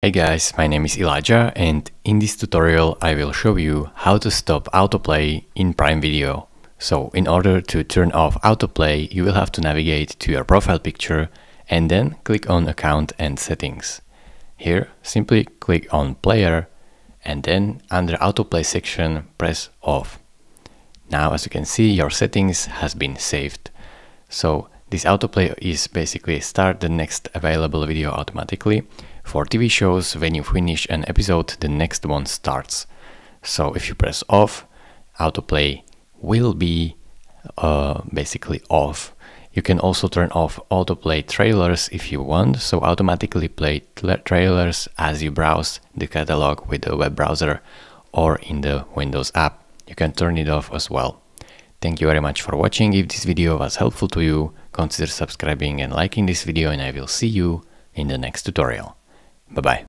Hey guys, my name is Elijah and in this tutorial I will show you how to stop autoplay in Prime Video. So in order to turn off autoplay you will have to navigate to your profile picture and then click on account and settings. Here simply click on player and then under autoplay section press off. Now as you can see your settings has been saved. So this autoplay is basically start the next available video automatically for TV shows, when you finish an episode, the next one starts. So if you press off, autoplay will be uh, basically off. You can also turn off autoplay trailers if you want, so automatically play trailers as you browse the catalog with the web browser or in the Windows app. You can turn it off as well. Thank you very much for watching. If this video was helpful to you, consider subscribing and liking this video and I will see you in the next tutorial. Bye bye.